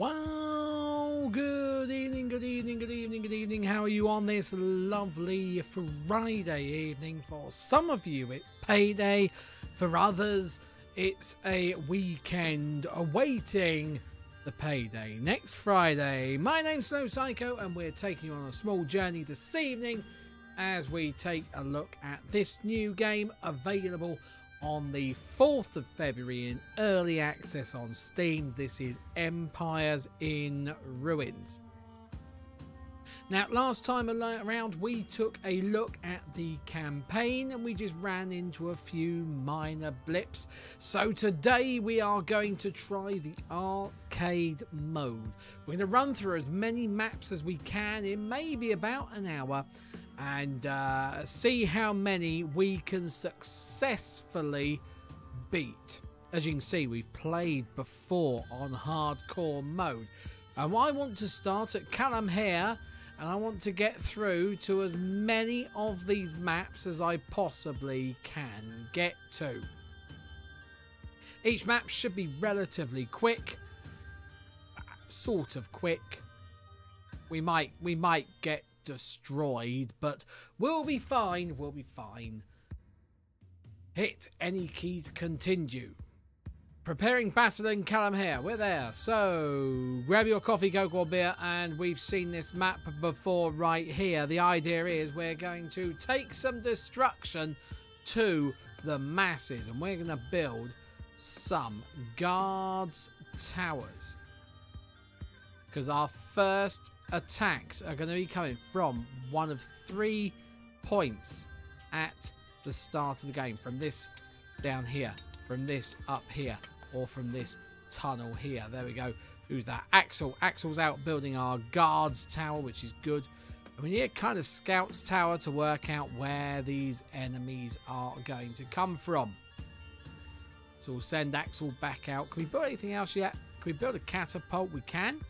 Wow, good evening, good evening, good evening, good evening. How are you on this lovely Friday evening? For some of you, it's payday. For others, it's a weekend awaiting the payday. Next Friday, my name's Slow Psycho, and we're taking you on a small journey this evening as we take a look at this new game available on the 4th of February in early access on Steam. This is Empires in Ruins. Now, last time around, we took a look at the campaign and we just ran into a few minor blips. So, today we are going to try the arcade mode. We're going to run through as many maps as we can in maybe about an hour and uh, see how many we can successfully beat. As you can see, we've played before on hardcore mode. And I want to start at Callum here, and I want to get through to as many of these maps as I possibly can get to. Each map should be relatively quick, sort of quick. We might we might get destroyed, but we'll be fine, we'll be fine. Hit any key to continue. Preparing Bassett and Callum here, we're there. So, grab your coffee, coke or beer, and we've seen this map before right here. The idea is we're going to take some destruction to the masses, and we're going to build some guards towers. Because our first attacks are going to be coming from one of three points at the start of the game. From this down here, from this up here, or from this tunnel here. There we go. Who's that? Axel. Axel's out building our guards tower, which is good. And we need a kind of scouts tower to work out where these enemies are going to come from. So we'll send Axel back out. Can we build anything else yet? Can we build a catapult? We can.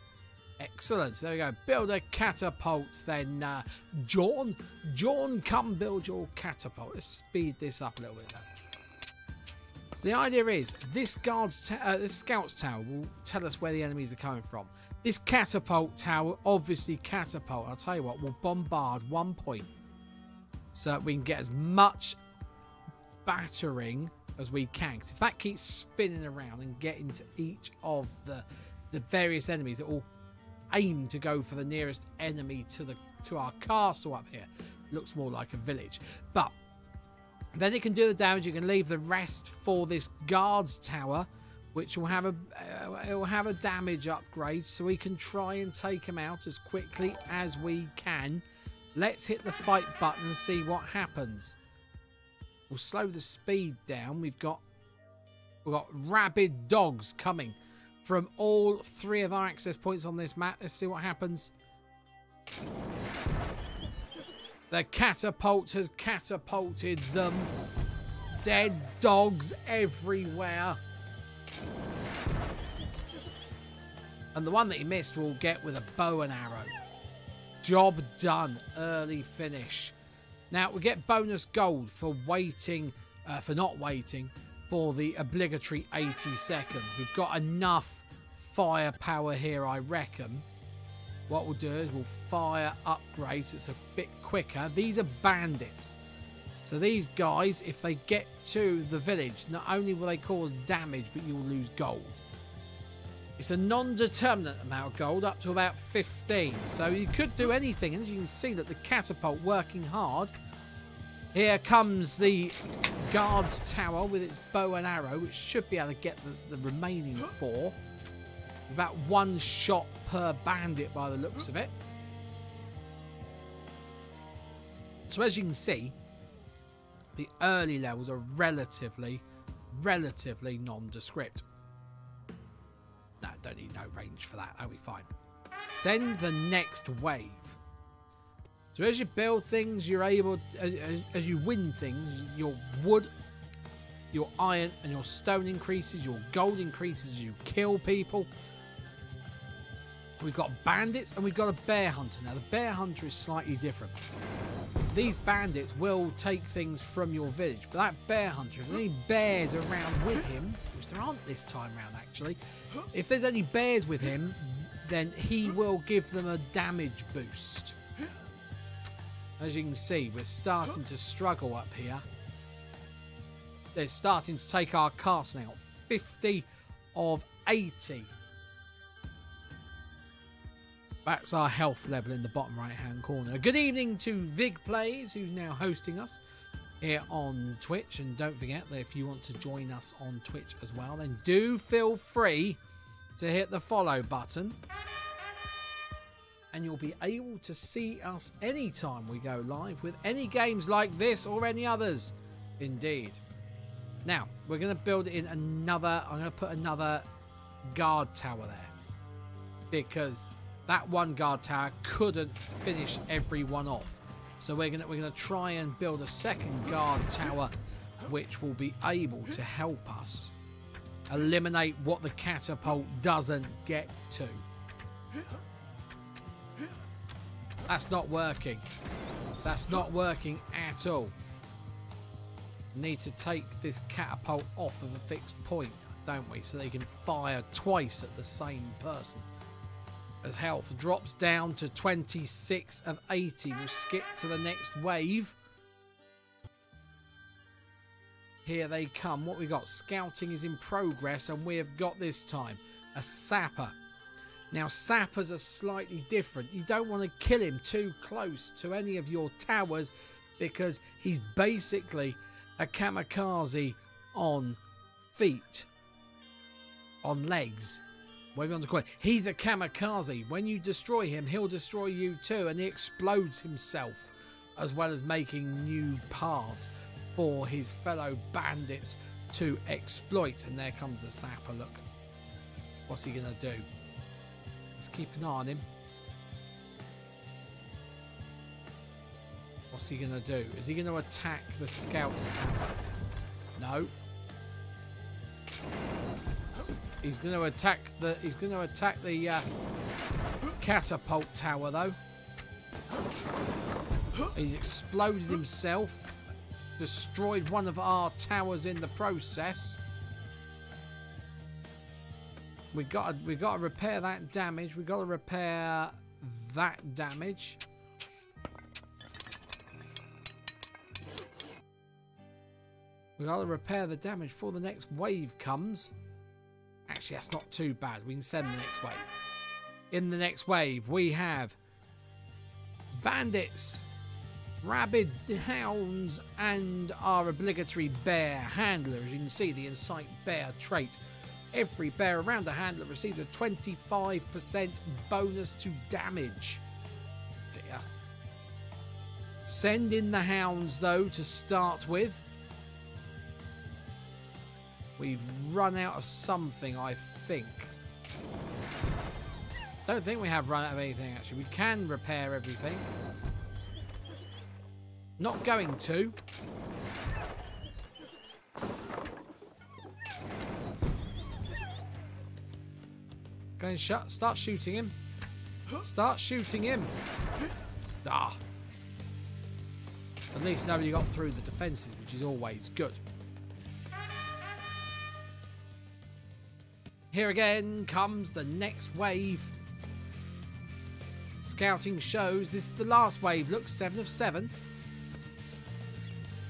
Excellent. There we go. Build a catapult then, uh, John. John, come build your catapult. Let's speed this up a little bit. Then. So the idea is this guards, uh, this scouts tower will tell us where the enemies are coming from. This catapult tower, obviously catapult. I'll tell you what, will bombard one point, so we can get as much battering as we can. Because if that keeps spinning around and getting to each of the the various enemies that all aim to go for the nearest enemy to the to our castle up here. Looks more like a village. But then it can do the damage. You can leave the rest for this guards tower, which will have a uh, it will have a damage upgrade, so we can try and take them out as quickly as we can. Let's hit the fight button and see what happens. We'll slow the speed down. We've got we've got rabid dogs coming from all three of our access points on this map. Let's see what happens. The catapult has catapulted them. Dead dogs everywhere. And the one that he missed will get with a bow and arrow. Job done. Early finish. Now, we get bonus gold for waiting, uh, for not waiting, for the obligatory 80 seconds. We've got enough firepower here, I reckon. What we'll do is we'll fire upgrades. it's a bit quicker. These are bandits. So these guys, if they get to the village, not only will they cause damage, but you'll lose gold. It's a non-determinate amount of gold, up to about 15. So you could do anything. And as you can see, that the catapult working hard. Here comes the guard's tower with its bow and arrow, which should be able to get the, the remaining four. It's about one shot per bandit by the looks of it. So as you can see, the early levels are relatively, relatively nondescript. No, don't need no range for that. That'll be fine. Send the next wave. So as you build things, you're able, as, as you win things, your wood, your iron and your stone increases, your gold increases as you kill people. We've got bandits and we've got a bear hunter. Now, the bear hunter is slightly different. These bandits will take things from your village, but that bear hunter, if there's any bears around with him, which there aren't this time around actually, if there's any bears with him, then he will give them a damage boost. As you can see, we're starting to struggle up here. They're starting to take our castle out. 50 of 80. That's our health level in the bottom right hand corner. Good evening to Vig Plays, who's now hosting us here on Twitch. And don't forget that if you want to join us on Twitch as well, then do feel free to hit the follow button. And you'll be able to see us anytime we go live with any games like this or any others. Indeed. Now, we're going to build in another, I'm going to put another guard tower there. Because that one guard tower couldn't finish everyone off. So we're to, we're to try and build a second guard tower which will be able to help us eliminate what the catapult doesn't get to. That's not working. That's not working at all. Need to take this catapult off of a fixed point, don't we? So they can fire twice at the same person. As health drops down to 26 of 80, we'll skip to the next wave. Here they come. What we got? Scouting is in progress, and we have got this time a sapper. Now, sappers are slightly different. You don't want to kill him too close to any of your towers because he's basically a kamikaze on feet, on legs. Want to call it. He's a kamikaze. When you destroy him, he'll destroy you too, and he explodes himself as well as making new paths for his fellow bandits to exploit. And there comes the sapper. Look, what's he gonna do? Let's keep an eye on him. What's he going to do? Is he going to attack the scouts tower? No. He's going to attack the he's going to attack the uh, catapult tower though. He's exploded himself, destroyed one of our towers in the process. We got we got to repair that damage. We got to repair that damage. We got to repair the damage before the next wave comes. Actually, that's not too bad. We can send the next wave. In the next wave, we have bandits, rabid hounds, and our obligatory bear handler. As you can see, the incite bear trait Every bear around a handler receives a 25% bonus to damage. Dear. Send in the hounds, though, to start with. We've run out of something, I think. Don't think we have run out of anything, actually. We can repair everything. Not going to. Go and sh start shooting him. Start shooting him. Ah. At least nobody got through the defences, which is always good. Here again comes the next wave. Scouting shows this is the last wave. Look, 7 of 7.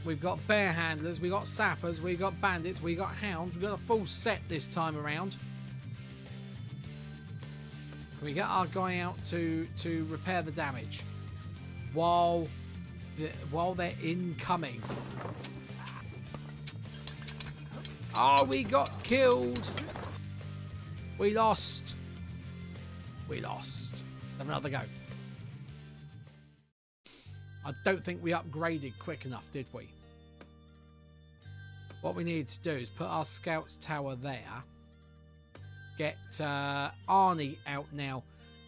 We've got bear handlers, we've got sappers, we've got bandits, we've got hounds. We've got a full set this time around. Can we get our guy out to to repair the damage while while they're incoming? Oh, we got killed. We lost. We lost. Have another go. I don't think we upgraded quick enough, did we? What we need to do is put our scouts tower there get uh, Arnie out now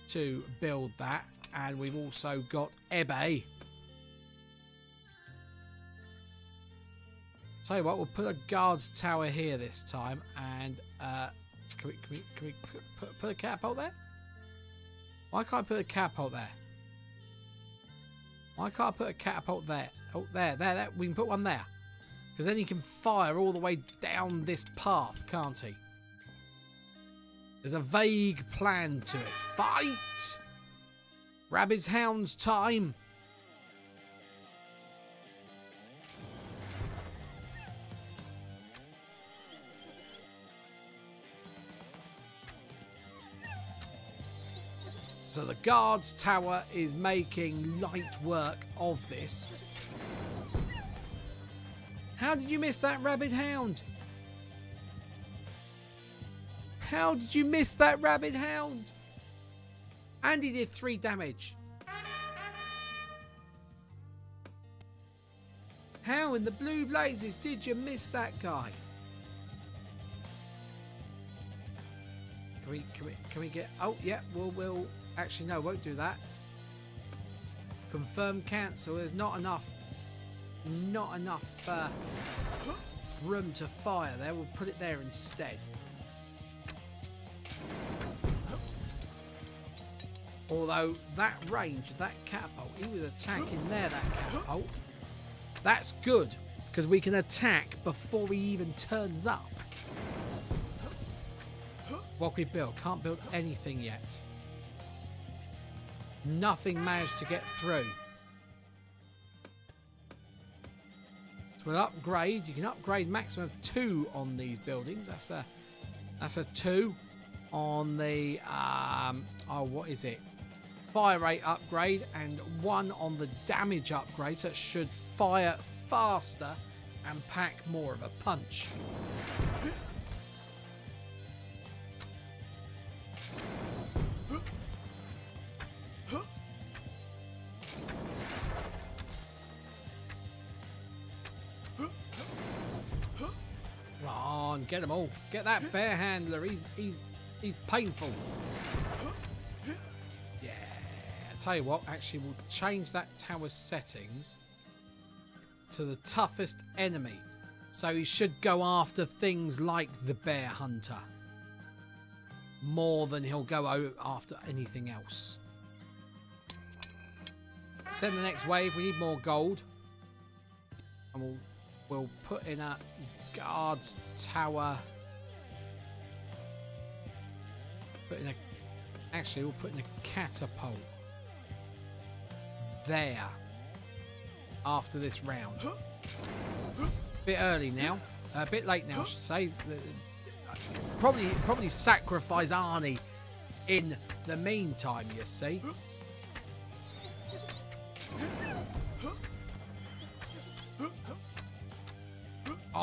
to build that. And we've also got Ebe. Tell you what, we'll put a guards tower here this time. And uh, can we, can we, can we put, put, a catapult there? Why can't I put a catapult there? Why can't I put a catapult there? Oh, there, there, there. We can put one there. Because then he can fire all the way down this path, can't he? There's a vague plan to it. Fight! Rabbids Hounds time! So the guard's tower is making light work of this. How did you miss that rabbit hound? How did you miss that rabbit hound? And he did three damage. How in the blue blazes did you miss that guy? Can we, can we, can we get, oh yeah, we'll, we'll, actually no, won't do that. Confirm cancel, there's not enough, not enough uh, room to fire there, we'll put it there instead. Although that range, that catapult, he was attacking there, that catapult. That's good, because we can attack before he even turns up. What can we build? Can't build anything yet. Nothing managed to get through. So we'll upgrade. You can upgrade maximum of two on these buildings. That's a that's a two on the um oh what is it? Fire rate upgrade and one on the damage upgrade. So it should fire faster and pack more of a punch. Get them all. Get that bear handler. He's he's he's painful. Yeah. I tell you what, actually, we'll change that tower's settings to the toughest enemy. So he should go after things like the bear hunter more than he'll go after anything else. Send the next wave. We need more gold, and we'll we'll put in a guard's tower. Put in a. Actually, we'll put in a catapult there after this round. a Bit early now. A bit late now, I should say. Probably, probably sacrifice Arnie in the meantime. You see.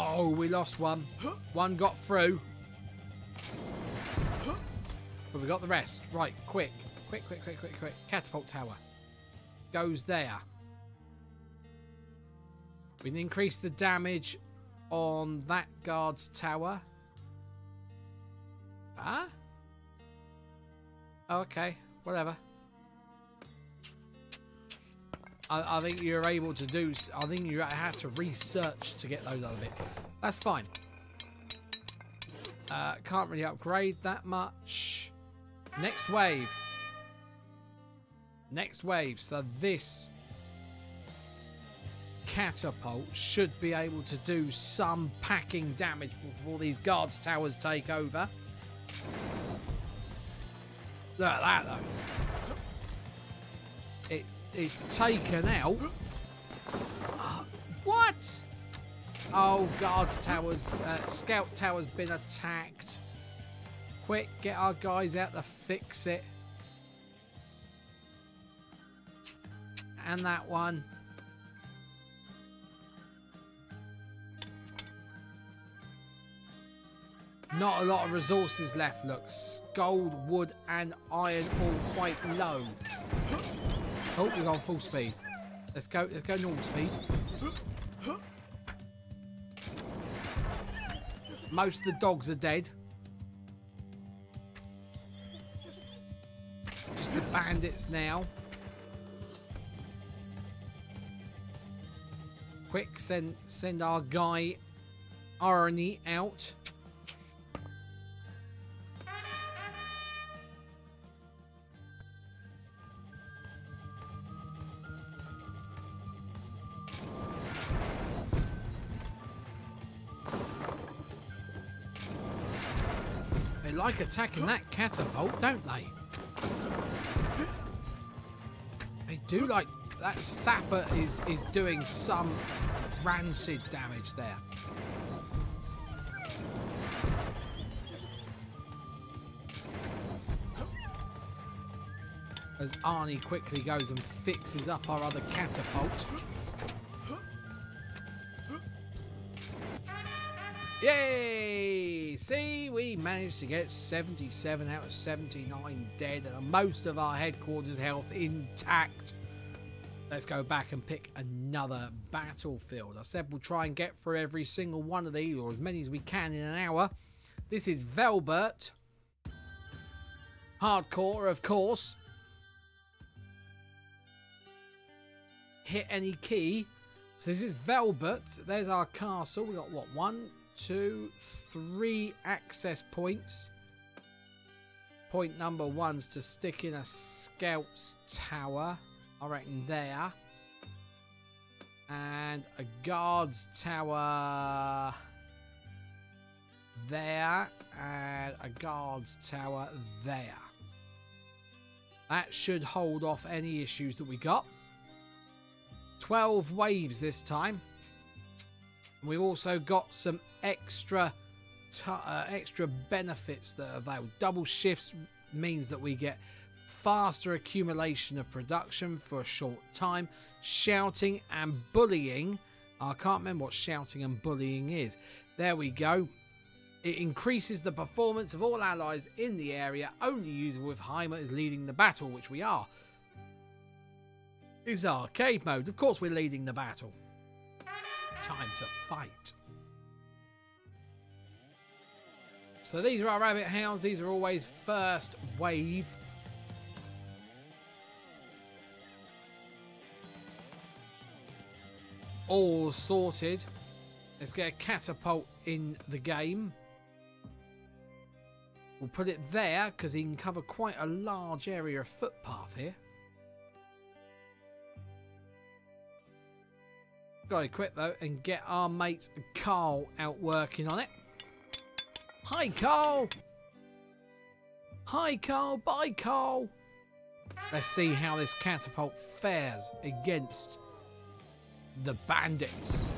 Oh, we lost one. One got through. But we got the rest. Right, quick. Quick, quick, quick, quick, quick. Catapult tower. Goes there. We can increase the damage on that guard's tower. Huh? Oh, okay, whatever. I, I, think you're able to do. I think you have to research to get those other bits. That's fine. Uh, can't really upgrade that much. Next wave. Next wave. So this catapult should be able to do some packing damage before these guards towers take over. Look at that though. It is taken out. What? Oh, guards towers, uh, scout tower's been attacked. Quick, get our guys out to fix it. And that one. Not a lot of resources left, looks. Gold, wood and iron all quite low. Oh, we're going full speed. Let's go. Let's go normal speed. Most of the dogs are dead. Just the bandits now. Quick, send send our guy Arnie out. Like attacking that catapult, don't they? They do like that sapper is is doing some rancid damage there. As Arnie quickly goes and fixes up our other catapult. See, we managed to get 77 out of 79 dead and most of our headquarters health intact. Let's go back and pick another battlefield. I said we'll try and get through every single one of these, or as many as we can in an hour. This is Velbert. Hardcore, of course. Hit any key. So this is Velbert. There's our castle. We got what? One, two, three access points. Point number one's to stick in a scout's tower. I reckon there. And a guard's tower there. And a guard's tower there. That should hold off any issues that we got. 12 waves this time. We've also got some extra uh, extra benefits that are available. Double shifts means that we get faster accumulation of production for a short time. Shouting and bullying. I can't remember what shouting and bullying is. There we go. It increases the performance of all allies in the area, only usable if Heimer is leading the battle, which we are. It's arcade mode. Of course, we're leading the battle. Time to fight. So these are our rabbit hounds. These are always first wave. All sorted. Let's get a catapult in the game. We'll put it there because he can cover quite a large area of footpath here. Got to equip though and get our mate Carl out working on it. Hi Carl! Hi Carl, bye Carl! Let's see how this catapult fares against the bandits.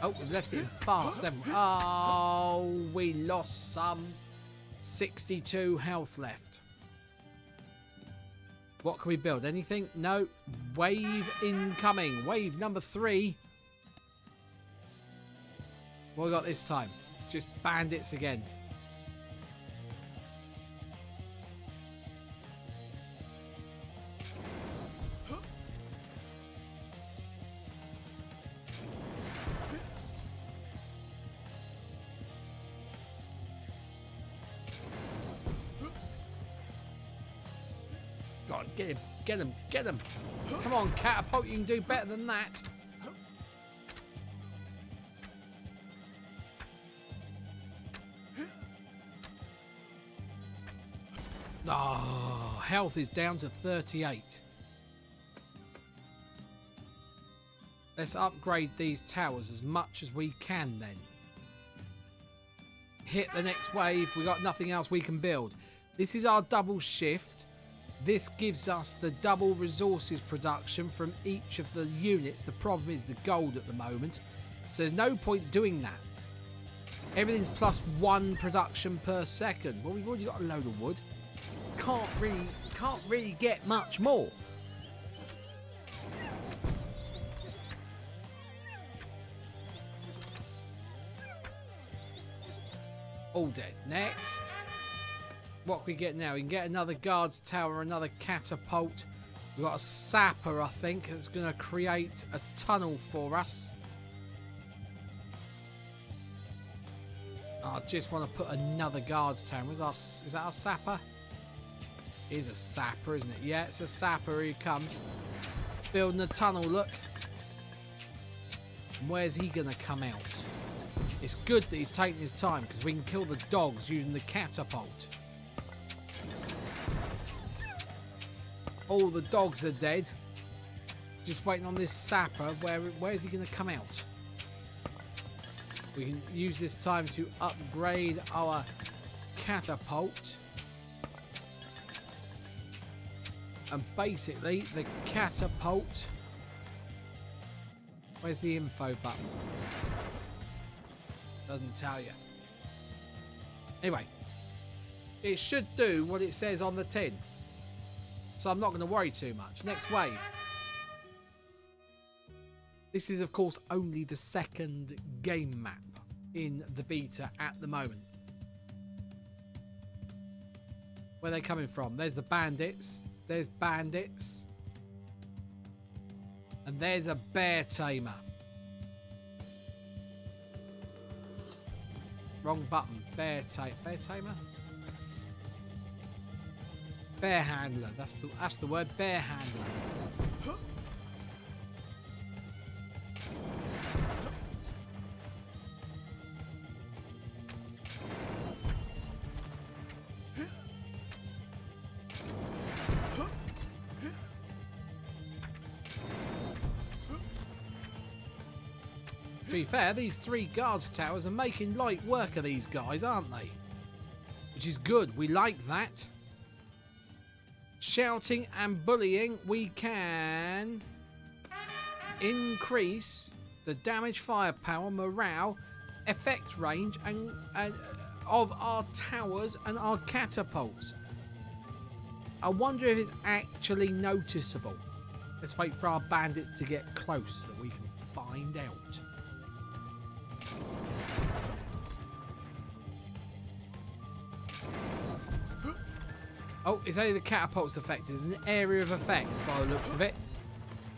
Oh, we left it fast? Oh, we lost some. 62 health left. What can we build? Anything? No. Wave incoming. Wave number three. What we got this time? Just bandits again. God, get him, get him, get him. Come on, Catapult, you can do better than that. Health is down to 38. Let's upgrade these towers as much as we can then. Hit the next wave. We got nothing else we can build. This is our double shift. This gives us the double resources production from each of the units. The problem is the gold at the moment. So there's no point doing that. Everything's plus one production per second. Well, we've already got a load of wood. Can't really, can't really get much more. All dead. Next. What we get now? We can get another guard's tower, another catapult. We've got a sapper, I think, that's going to create a tunnel for us. I just want to put another guard's tower. Is, our, is that our sapper? Is a sapper, isn't it? Yeah, it's a sapper. He comes. Building a tunnel, look. Where's he going to come out? It's good that he's taking his time because we can kill the dogs using the catapult. All the dogs are dead. Just waiting on this sapper. Where where is he going to come out? We can use this time to upgrade our catapult. And basically, the catapult... Where's the info button? Doesn't tell you. Anyway, it should do what it says on the tin. So I'm not going to worry too much. Next wave. This is, of course, only the second game map in the beta at the moment. Where they're they coming from? There's the bandits. There's bandits. And there's a bear tamer. Wrong button. Bear, ta bear tamer? Bear handler. That's the that's the word. Bear handler. Fair, these three guards towers are making light work of these guys, aren't they? Which is good. We like that. Shouting and bullying, we can increase the damage, firepower, morale, effect range, and, and uh, of our towers and our catapults. I wonder if it's actually noticeable. Let's wait for our bandits to get close so that we can find out. Oh, it's only the catapult's effect. It's an area of effect by the looks of it.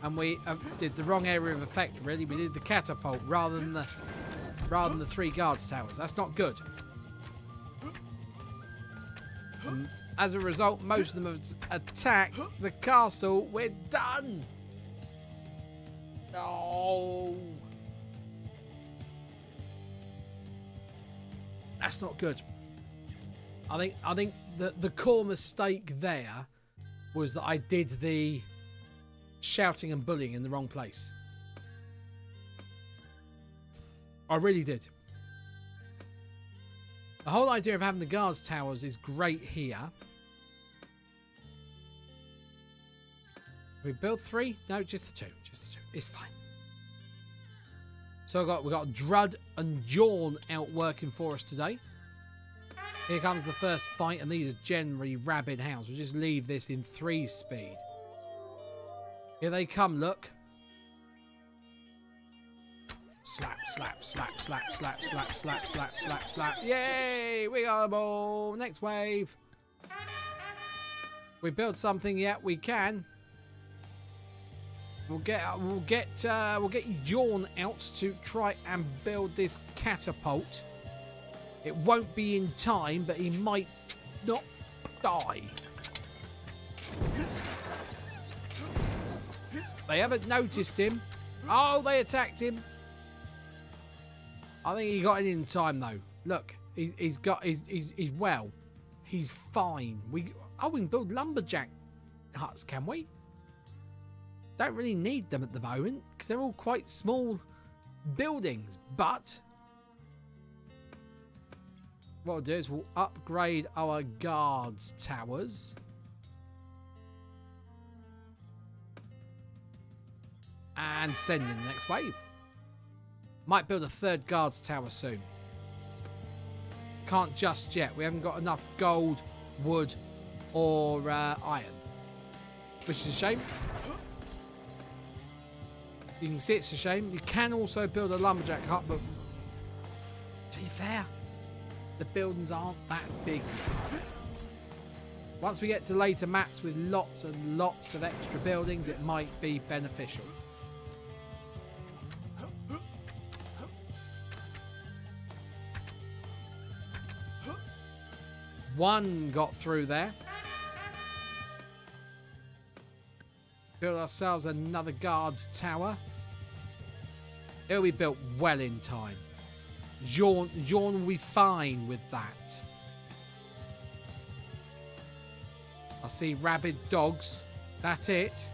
And we uh, did the wrong area of effect, really. We did the catapult rather than the rather than the three guards towers. That's not good. And as a result, most of them have attacked the castle. We're done. No. That's not good. I think I think the the core mistake there was that I did the shouting and bullying in the wrong place. I really did. The whole idea of having the guards towers is great here. We built three? No, just the two. Just the two. It's fine. So we got we got Drud and Jawn out working for us today. Here comes the first fight, and these are generally rabid hounds. We'll just leave this in three speed. Here they come, look. Slap, slap, slap, slap, slap, slap, slap, slap, slap, slap. Yay! We got a ball. Next wave. We build something yet? We can. We'll get we'll get uh, we'll get Jawn out to try and build this catapult. It won't be in time, but he might not die. They haven't noticed him. Oh, they attacked him. I think he got it in time though. Look, he's, he's got he's, he's he's well. He's fine. We oh we can build lumberjack huts, can we? Don't really need them at the moment because they're all quite small buildings. But what we'll do is we'll upgrade our guards towers. And send in the next wave. Might build a third guards tower soon. Can't just yet. We haven't got enough gold, wood, or uh, iron. Which is a shame. You can see it's a shame. You can also build a lumberjack hut, but to be fair, the buildings aren't that big yet. Once we get to later maps with lots and lots of extra buildings, it might be beneficial. One got through there. Build ourselves another guard's tower. It'll be built well in time. Jawn, Jawn will be fine with that. I see rabid dogs. That's it.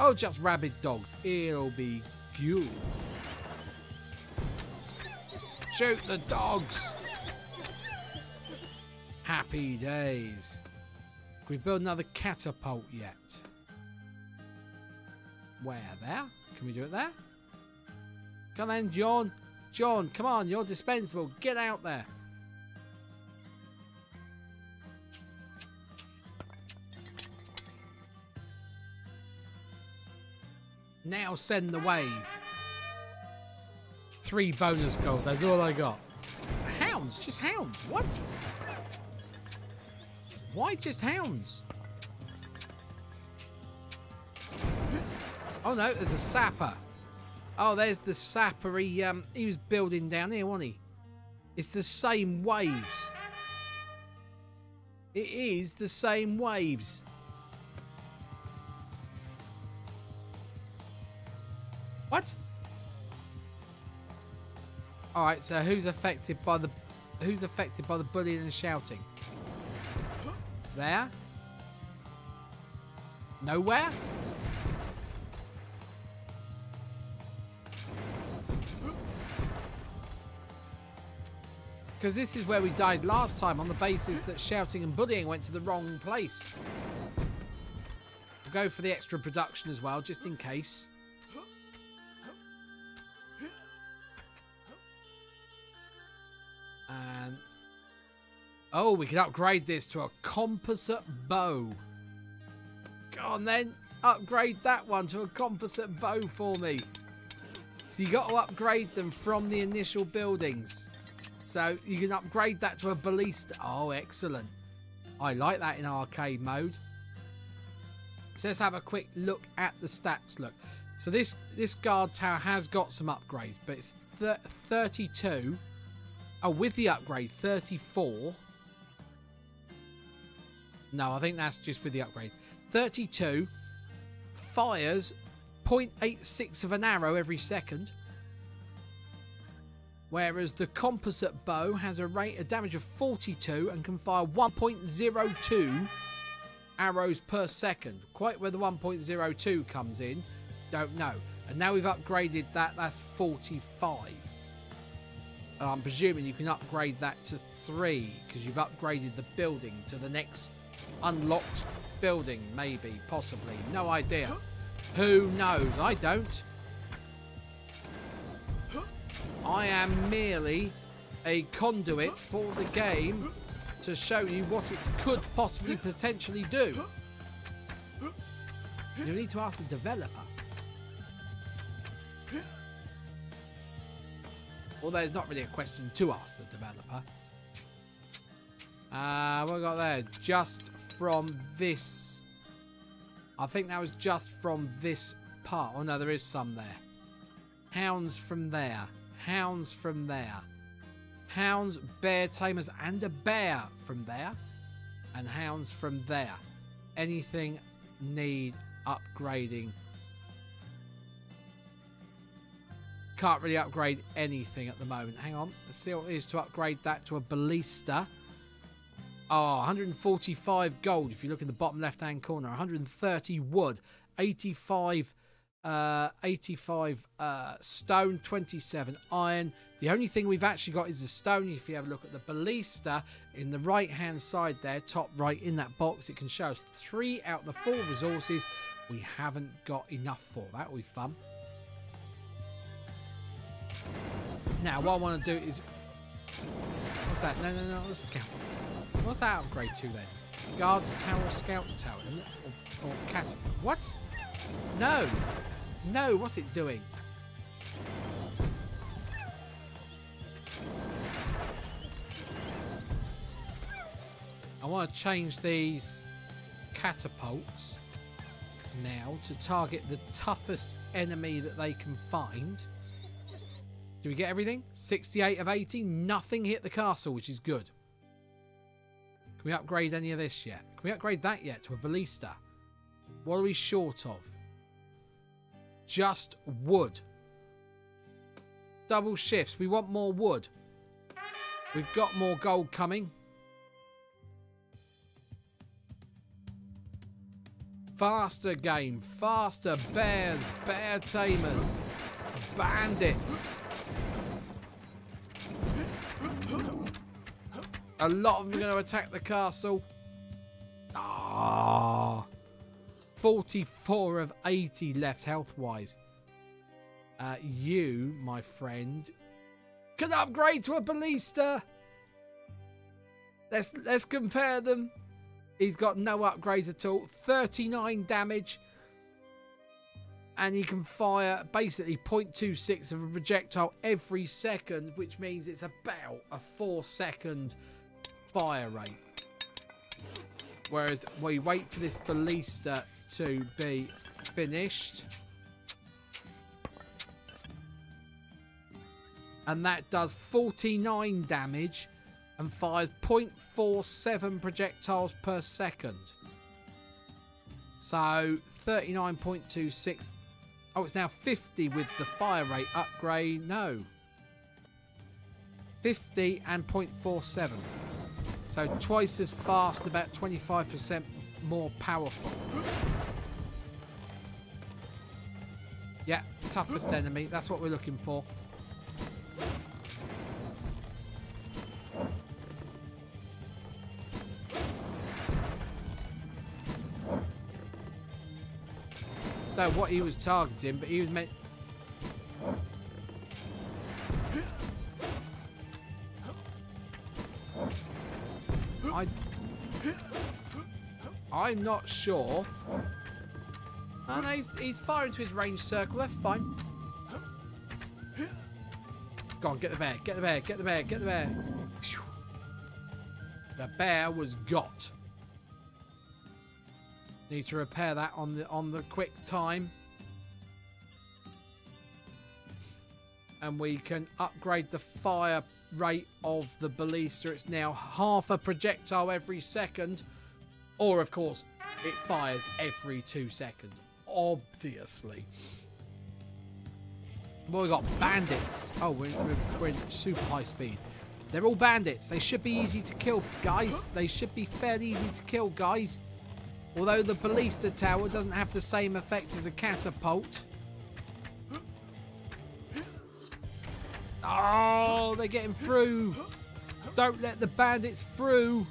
Oh, just rabid dogs. It'll be good. Shoot the dogs! Happy days. Can we build another catapult yet? Where? There? Can we do it there? Come on, John. John, come on, you're dispensable. Get out there. Now send the wave. Three bonus gold. That's all I got. Hounds. Just hounds. What? Why just hounds? Oh no, there's a sapper. Oh, there's the sapper. He, um, he was building down here, wasn't he? It's the same waves. It is the same waves. What? All right. So who's affected by the who's affected by the bullying and shouting? There. Nowhere. Because this is where we died last time on the basis that shouting and bullying went to the wrong place. We'll go for the extra production as well, just in case. And oh, we can upgrade this to a composite bow. Go on then, upgrade that one to a composite bow for me. So you got to upgrade them from the initial buildings. So you can upgrade that to a ballista. Oh, excellent. I like that in arcade mode. So let's have a quick look at the stats. Look, so this this guard tower has got some upgrades, but it's th 32 Oh, with the upgrade, 34. No, I think that's just with the upgrade. 32. Fires 0.86 of an arrow every second. Whereas the composite bow has a rate of damage of 42 and can fire 1.02 arrows per second. Quite where the 1.02 comes in, don't know. And now we've upgraded that, that's 45. And I'm presuming you can upgrade that to three because you've upgraded the building to the next unlocked building, maybe, possibly. No idea. Who knows? I don't. I am merely a conduit for the game to show you what it could possibly potentially do. You need to ask the developer. Although it's not really a question to ask the developer. Uh, what we got there? Just from this. I think that was just from this part. Oh no, there is some there. Hounds from there. Hounds from there. Hounds, bear tamers, and a bear from there. And hounds from there. Anything need upgrading Can't really upgrade anything at the moment. Hang on. Let's see what it is to upgrade that to a ballista. Ah, oh, 145 gold if you look in the bottom left hand corner. 130 wood. 85 uh, 85 uh, stone, 27 iron. The only thing we've actually got is the stone. If you have a look at the ballista in the right hand side there, top right in that box, it can show us three out of the four resources we haven't got enough for. That will be fun. Now, what I want to do is... What's that? No, no, no, the scout. What's that upgrade to then? Guards tower, scouts tower, or, or cat... What? No! No, what's it doing? I want to change these catapults now to target the toughest enemy that they can find. Do we get everything? 68 of 80. Nothing hit the castle, which is good. Can we upgrade any of this yet? Can we upgrade that yet to a ballista? What are we short of? Just wood. Double shifts. We want more wood. We've got more gold coming. Faster game. Faster bears. Bear tamers. Bandits. A lot of them are going to attack the castle. Ah. 44 of 80 left health-wise. Uh, you, my friend, can upgrade to a ballista. Let's let's compare them. He's got no upgrades at all. 39 damage. And he can fire basically 0.26 of a projectile every second, which means it's about a four second fire rate. Whereas we wait for this ballista to be finished. And that does 49 damage and fires 0.47 projectiles per second. So 39.26. Oh, it's now 50 with the fire rate upgrade. No. 50 and 0.47. So twice as fast, about 25% more powerful. Yeah, toughest enemy. That's what we're looking for. Know what he was targeting, but he was meant. I. I'm not sure. Oh no, he's, he's firing to his range circle. That's fine. Go on, get the bear, get the bear, get the bear, get the bear. The bear was got. Need to repair that on the on the quick time. And we can upgrade the fire rate of the ballista. It's now half a projectile every second. Or, of course, it fires every two seconds. Obviously. Well, we've got bandits. Oh, we're, we're, we're in super high speed. They're all bandits. They should be easy to kill, guys. They should be fairly easy to kill, guys. Although the ballista tower doesn't have the same effect as a catapult. Oh, they're getting through. Don't let the bandits through.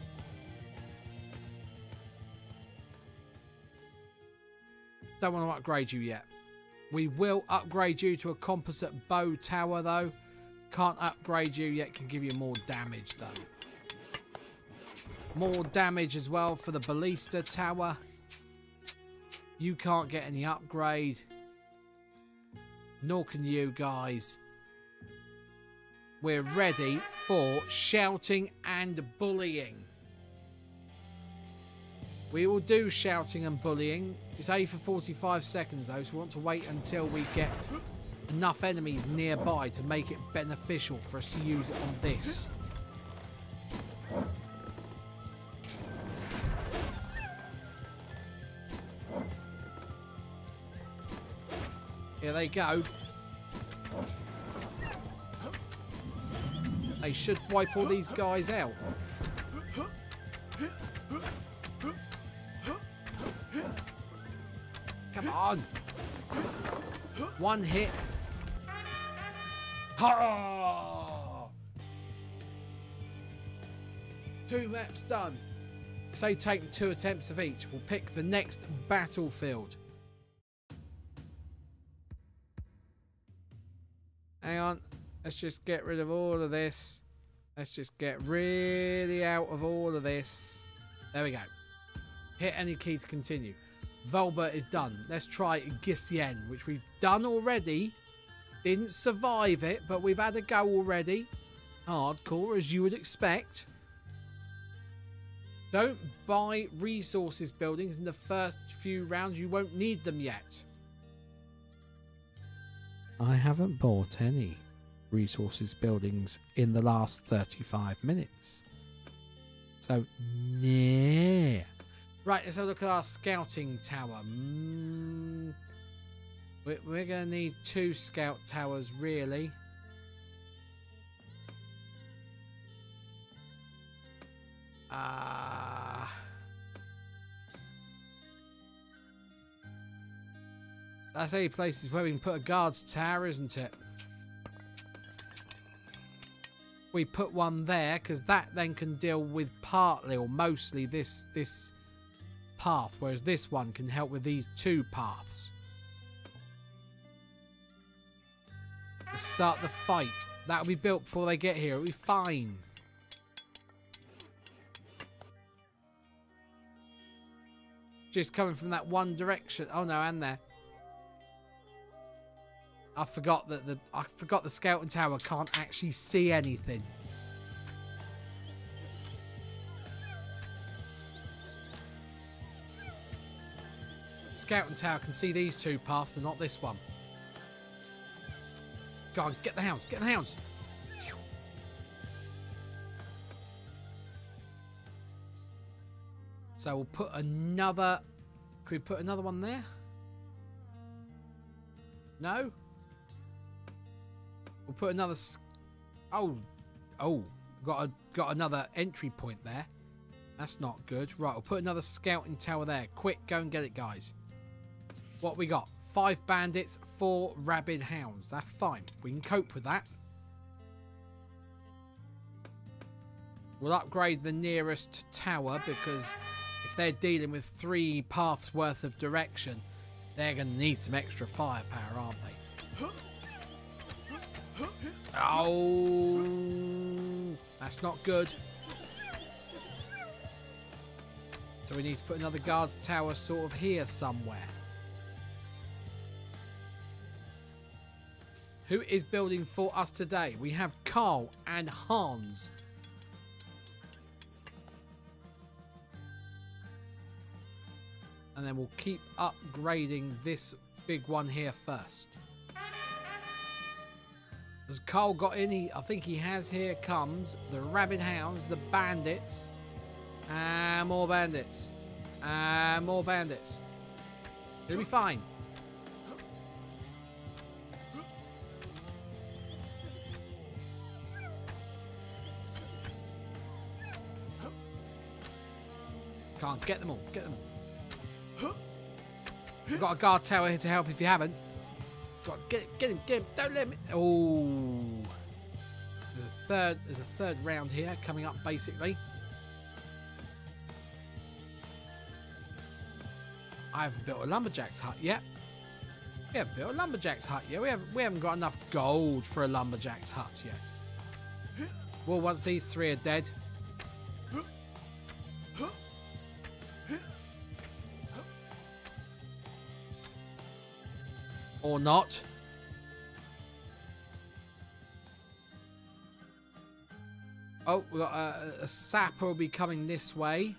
Don't want to upgrade you yet. We will upgrade you to a composite bow tower though. Can't upgrade you yet, can give you more damage though. More damage as well for the ballista tower. You can't get any upgrade. Nor can you guys. We're ready for shouting and bullying. We will do shouting and bullying. It's A for 45 seconds though, so we want to wait until we get enough enemies nearby to make it beneficial for us to use it on this. Here they go. They should wipe all these guys out. On. One hit. Ha! Two maps done. Say taking two attempts of each. We'll pick the next battlefield. Hang on. Let's just get rid of all of this. Let's just get really out of all of this. There we go. Hit any key to continue. Volba is done. Let's try Gisien, which we've done already. Didn't survive it, but we've had a go already. Hardcore, as you would expect. Don't buy resources buildings in the first few rounds. You won't need them yet. I haven't bought any resources buildings in the last 35 minutes. So, yeah. Right, let's have a look at our scouting tower. Mm, we're, we're going to need two scout towers, really. Ah. Uh, That's any places where we can put a guard's tower, isn't it? we put one there because that then can deal with partly or mostly this this path, whereas this one can help with these two paths. Start the fight. That'll be built before they get here. It'll be fine. Just coming from that one direction. Oh no, and there. I forgot that the I forgot the scouting tower can't actually see anything. Scouting tower can see these two paths, but not this one. Go on, get the hounds, get the hounds. So we'll put another. Can we put another one there? No. We'll put another. Oh, oh, got a got another entry point there. That's not good. Right, we'll put another scouting tower there. Quick, go and get it, guys. What we got? Five bandits, four rabid hounds. That's fine. We can cope with that. We'll upgrade the nearest tower because if they're dealing with three paths worth of direction, they're going to need some extra firepower, aren't they? Oh, that's not good. So we need to put another guard's tower sort of here somewhere. Who is building for us today? We have Carl and Hans. And then we'll keep upgrading this big one here first. Has Carl got any? I think he has. Here comes the Rabid Hounds, the Bandits, and more Bandits, and more Bandits. It'll be fine. Can't get them all. Get them all. We've got a guard tower here to help if you haven't. Get get him, get him. Don't let me. Oh, there's a third. There's a third round here coming up, basically. I haven't built a lumberjack's hut yet. We haven't built a lumberjack's hut yet. We haven't. We haven't got enough gold for a lumberjack's hut yet. Well, once these three are dead, Or not. Oh, we got a, a sapper will be coming this way.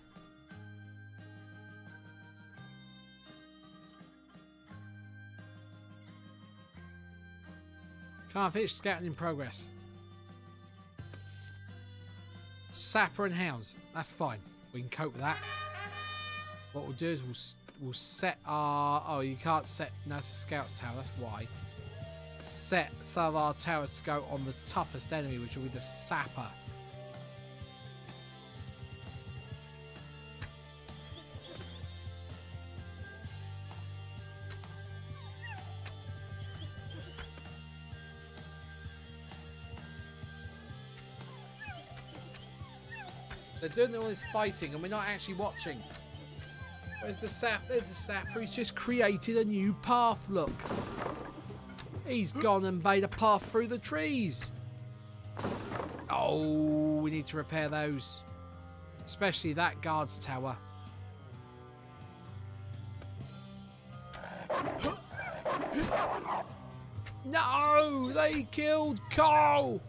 Can't finish scouting in progress. Sapper and hounds. That's fine. We can cope with that. What we'll do is we'll we'll set our... Oh, you can't set... It's a scout's tower. That's why. Set some of our towers to go on the toughest enemy, which will be the sapper. They're doing all this fighting and we're not actually watching. Where's the sap? There's the sap He's just created a new path, look. He's hmm? gone and made a path through the trees. Oh, we need to repair those. Especially that guard's tower. No! They killed Carl!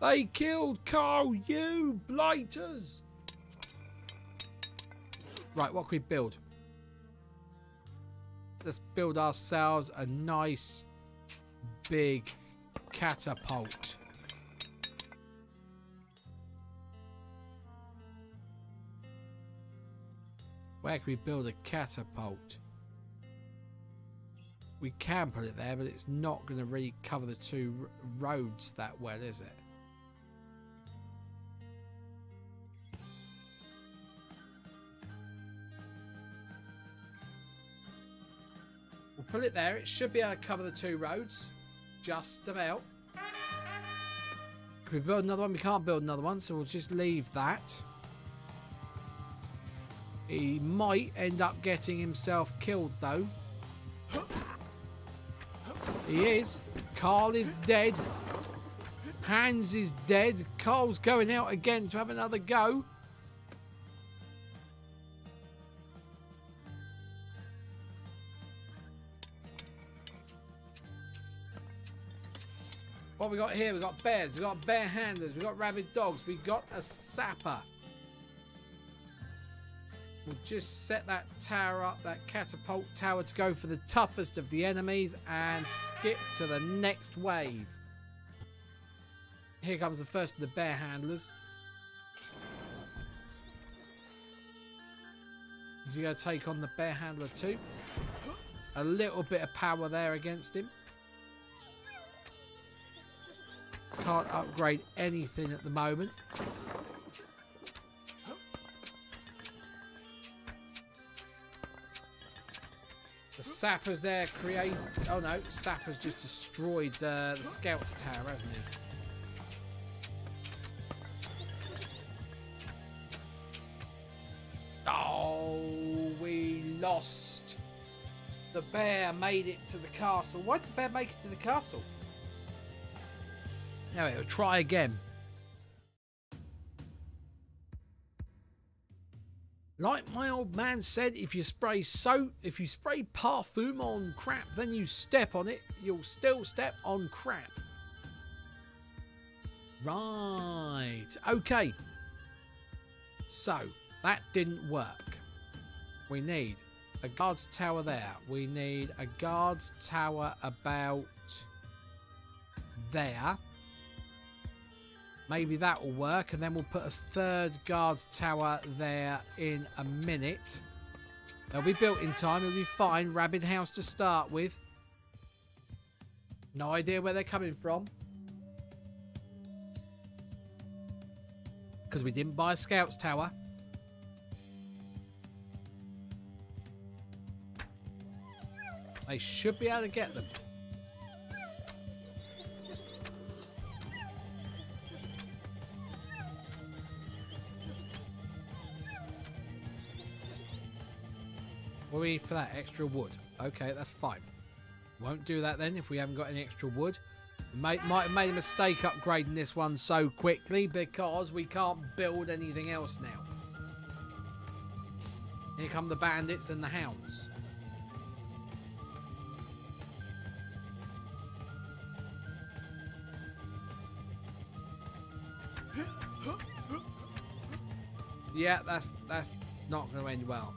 They killed Carl, you blighters! Right, what can we build? Let's build ourselves a nice big catapult. Where can we build a catapult? We can put it there, but it's not going to really cover the two roads that well, is it? We'll it there. It should be able to cover the two roads. Just about. Can we build another one? We can't build another one, so we'll just leave that. He might end up getting himself killed, though. He is. Carl is dead. Hans is dead. Carl's going out again to have another go. We got here? We got bears, we got bear handlers, we got rabid dogs, we got a sapper. We'll just set that tower up, that catapult tower to go for the toughest of the enemies and skip to the next wave. Here comes the first of the bear handlers. Is he going to take on the bear handler too? A little bit of power there against him. Can't upgrade anything at the moment. The sapper's there create. Oh no, sapper's just destroyed uh, the scout's tower, hasn't he? Oh, we lost. The bear made it to the castle. Why did the bear make it to the castle? Anyway, we'll try again. Like my old man said, if you spray soap, if you spray parfum on crap, then you step on it, you'll still step on crap. Right. Okay. So, that didn't work. We need a guard's tower there. We need a guard's tower about there. Maybe that will work, and then we'll put a third guard's tower there in a minute. They'll be built in time. It'll be fine. Rabid house to start with. No idea where they're coming from. Because we didn't buy a scout's tower. They should be able to get them. What do we need for that? Extra wood. Okay, that's fine. Won't do that then if we haven't got any extra wood. Might, might have made a mistake upgrading this one so quickly because we can't build anything else now. Here come the bandits and the hounds. Yeah, that's that's not going to end well.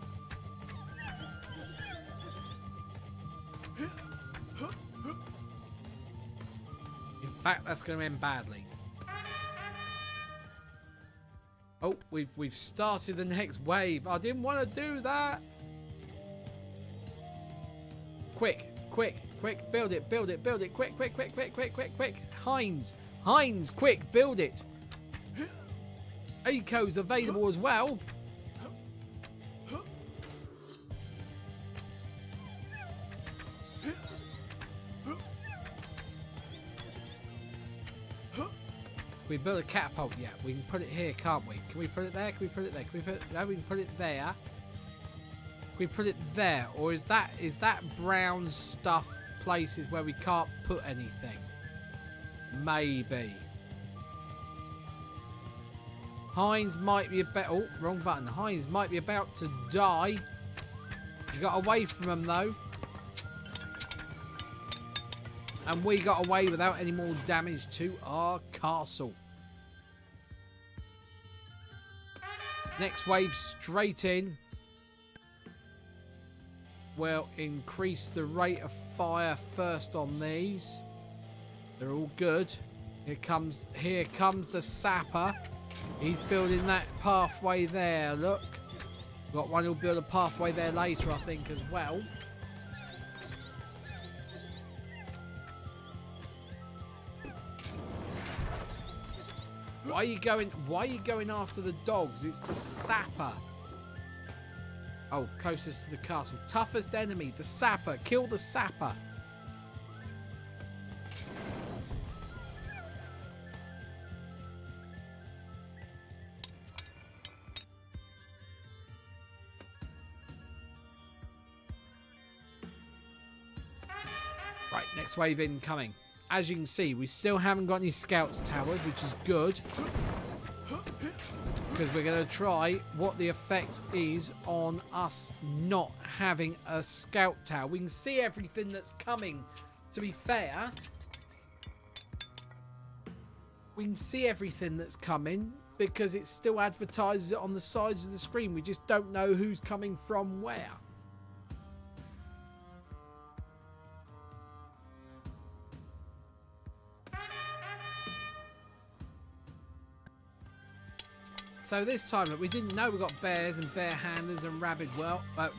Fact, that's going to end badly. Oh, we've we've started the next wave. I didn't want to do that. Quick, quick, quick, build it, build it, build it. Quick, quick, quick, quick, quick, quick, quick. Heinz, Heinz, quick, build it. Eco's available as well. We built a catapult yet. We can put it here, can't we? Can we put it there? Can we put it there? Can we put it no, we can put it there. Can we put it there? Or is that is that brown stuff places where we can't put anything? Maybe. Heinz might be about oh, wrong button. Heinz might be about to die. You got away from him though. And we got away without any more damage to our castle. Next wave straight in. We'll increase the rate of fire first on these. They're all good. Here comes here comes the sapper. He's building that pathway there, look. Got one who'll build a pathway there later, I think, as well. Why are you going? Why are you going after the dogs? It's the sapper. Oh, closest to the castle. Toughest enemy, the sapper. Kill the sapper. Right, next wave incoming. As you can see, we still haven't got any scouts towers, which is good. Because we're going to try what the effect is on us not having a scout tower. We can see everything that's coming, to be fair. We can see everything that's coming because it still advertises it on the sides of the screen. We just don't know who's coming from where. So this time we didn't know we got bears and bear handlers and rabid well uh,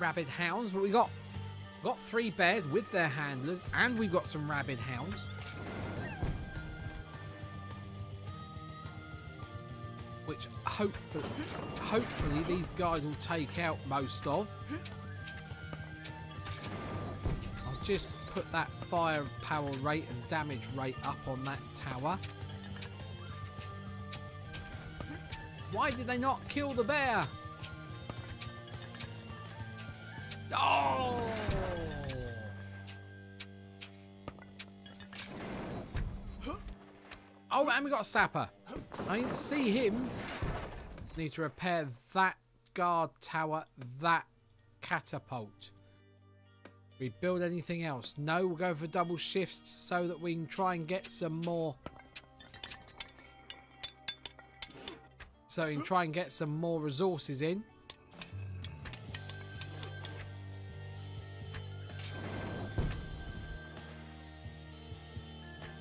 rabid hounds, but we got got three bears with their handlers and we've got some rabid hounds. Which hopefully hopefully these guys will take out most of. I'll just put that firepower rate and damage rate up on that tower. Why did they not kill the bear? Oh! Oh, and we got a sapper. I didn't see him. Need to repair that guard tower, that catapult. We build anything else? No, we'll go for double shifts so that we can try and get some more so we can try and get some more resources in.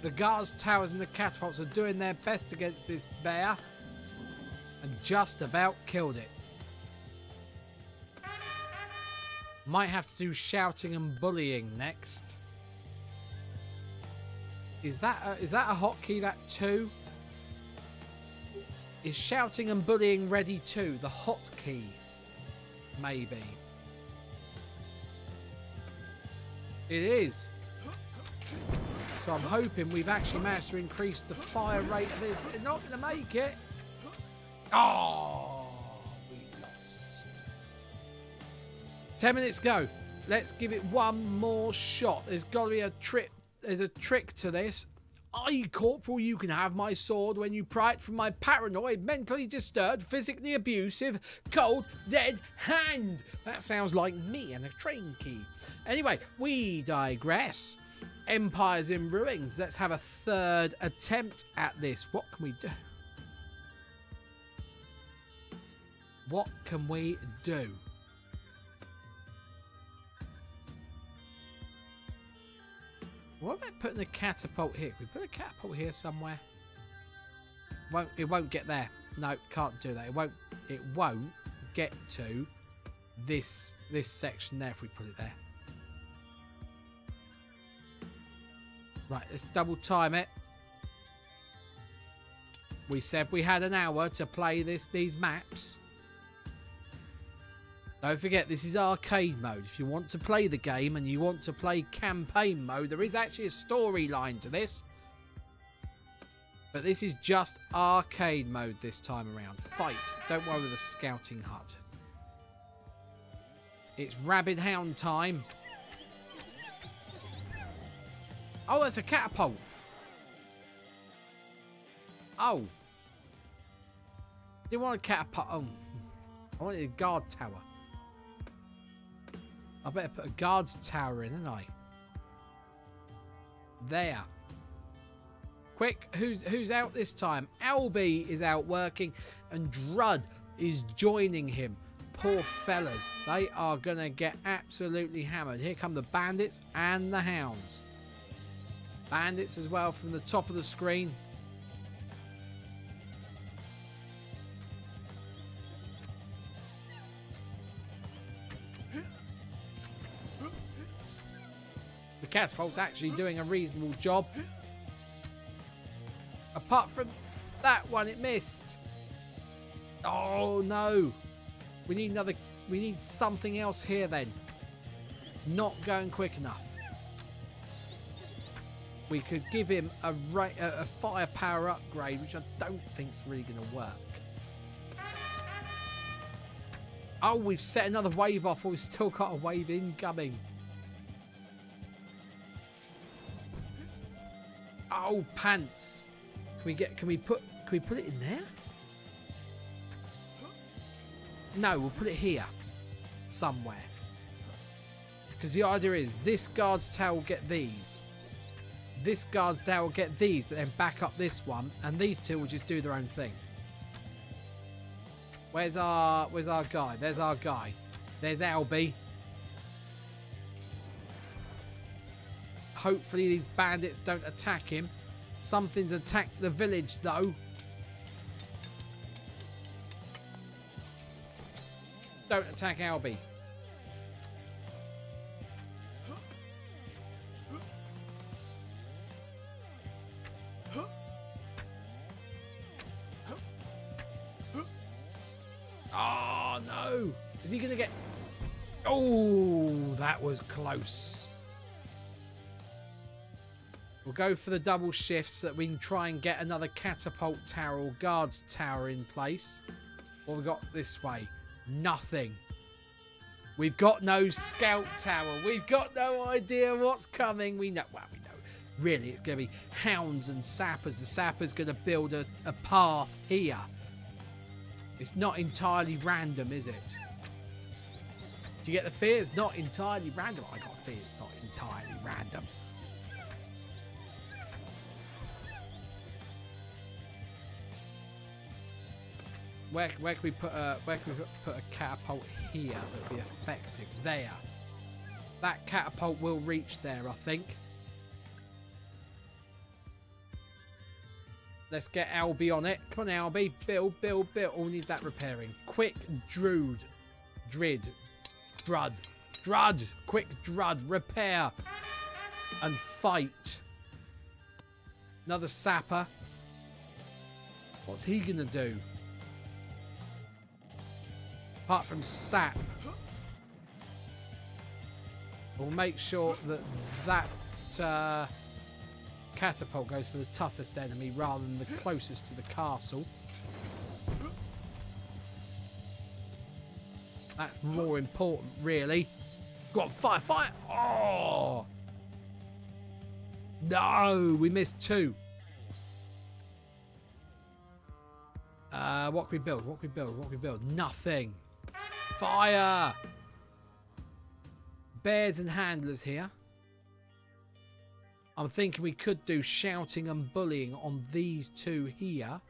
The guards, towers and the catapults are doing their best against this bear and just about killed it. Might have to do shouting and bullying next. Is that a, is that a hotkey? That two? Is shouting and bullying ready too? The hotkey, maybe. It is. So I'm hoping we've actually managed to increase the fire rate of this. They're not going to make it. Oh, we lost. Ten minutes go. Let's give it one more shot. There's got to be a trick. There's a trick to this. I, Corporal, you can have my sword when you pry it from my paranoid, mentally disturbed, physically abusive, cold, dead hand. That sounds like me and a train key. Anyway, we digress. Empires in Ruins. Let's have a third attempt at this. What can we do? What can we do? What about putting a catapult here? we put a catapult here somewhere? Won't it won't get there. No, can't do that. It won't it won't get to this this section there if we put it there. Right, let's double time it. We said we had an hour to play this these maps. Don't forget, this is arcade mode. If you want to play the game and you want to play campaign mode, there is actually a storyline to this. But this is just arcade mode this time around. Fight. Don't worry with the scouting hut. It's Rabid Hound time. Oh, that's a catapult. Oh. Didn't want a catapult. Oh. I wanted a guard tower. I better put a guard's tower in, didn't I? There. Quick, who's who's out this time? Albie is out working and Drud is joining him. Poor fellas. They are going to get absolutely hammered. Here come the bandits and the hounds. Bandits as well from the top of the screen. Catapult's actually doing a reasonable job. Apart from that one, it missed. Oh no. We need another, we need something else here then. Not going quick enough. We could give him a, right a firepower upgrade, which I don't think is really going to work. Oh, we've set another wave off, we've still got a wave incoming. Oh, pants. Can we get? Can we put? Can we put it in there? No, we'll put it here, somewhere. Because the idea is this guard's tower will get these. This guard's tower will get these, but then back up this one, and these two will just do their own thing. Where's our Where's our guy? There's our guy. There's Albie. Hopefully these bandits don't attack him. Something's attacked the village though. Don't attack Albie. Oh no! Is he gonna get... Oh, that was close. We'll go for the double shift so that we can try and get another catapult tower or guards tower in place. What we got this way? Nothing. We've got no scout tower. We've got no idea what's coming. We know, well, we know. Really, it's going to be hounds and sappers. The sapper's going to build a, a path here. It's not entirely random, is it? Do you get the fear? It's not entirely random. I got fear. It's not entirely random. Where, where can we put a where can we put a catapult here that would be effective? There. That catapult will reach there, I think. Let's get Albie on it. Come on, Albie. Build, build, build. We need that repairing. Quick, Druid. Drid. Drud. Drud. Quick, Drud. Repair. And fight. Another sapper. What's he going to do? Apart from sap. We'll make sure that that... Uh, catapult goes for the toughest enemy rather than the closest to the castle. That's more important, really. Go on, fire, fire! Oh! No, we missed two. Uh, what can we build? What can we build? What can we build? Nothing. Fire! Bears and handlers here. I'm thinking we could do shouting and bullying on these two here.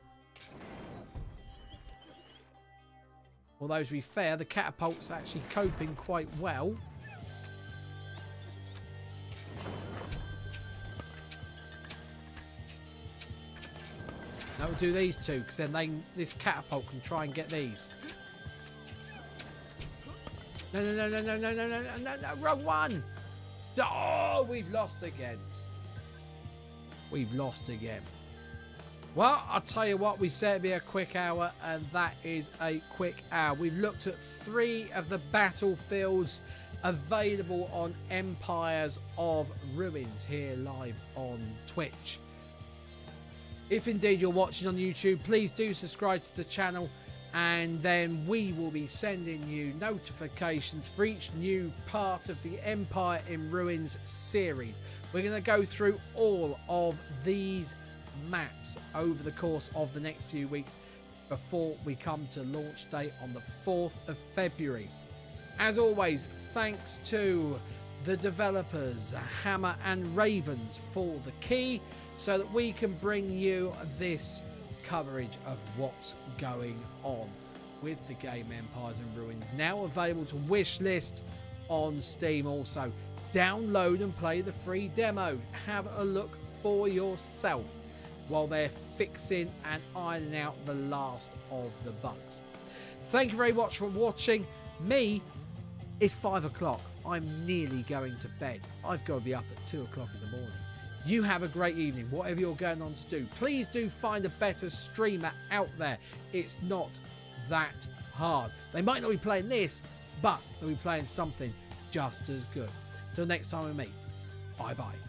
Although, to be fair, the catapult's actually coping quite well. We'll do these two, because then they, this catapult can try and get these. No, no, no, no, no, no, no, no, no, no, wrong one! Oh, we've lost again we've lost again. Well, I'll tell you what, we said it'd be a quick hour, and that is a quick hour. We've looked at three of the battlefields available on Empires of Ruins here live on Twitch. If indeed you're watching on YouTube, please do subscribe to the channel and then we will be sending you notifications for each new part of the Empire in Ruins series. We're going to go through all of these maps over the course of the next few weeks before we come to launch day on the 4th of February. As always, thanks to the developers Hammer and Ravens for the key so that we can bring you this coverage of what's going on with the game Empires and Ruins. Now available to wishlist on Steam also. Download and play the free demo. Have a look for yourself while they're fixing and ironing out the last of the bugs. Thank you very much for watching. Me, it's five o'clock. I'm nearly going to bed. I've got to be up at two o'clock in the morning. You have a great evening, whatever you're going on to do. Please do find a better streamer out there. It's not that hard. They might not be playing this, but they'll be playing something just as good. Till next time we meet, bye bye.